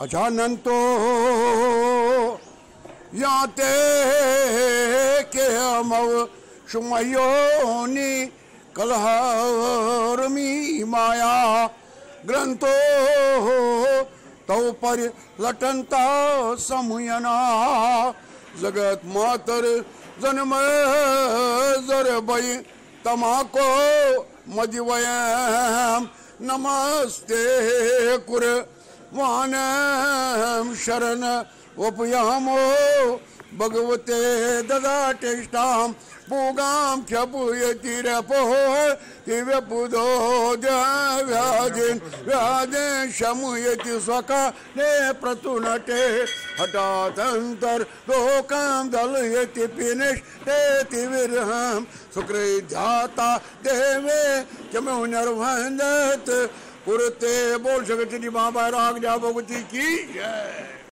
अजानन्तो याते केमव शुमयोनि कलहरमी माया ग्रंथो तौ पर लटंता समुयना। जगत मातर जन्म जर बई तमाको मदिवयम नमस्ते कुर वानम शरण उपयामो। भगवते ददाटेष्टाम पूगाम क्षपूयतिरपोः दिव्यपुदो व्याजिन् व्याजे शमुयति स्वकाले प्रतुनटे हठातन्तर लोकं दलयति पिनिष्टेति विरहं सुकृध्याता देवे निर्वन्दत् कुरते बोल सकते महा राग जा भगवती की जय।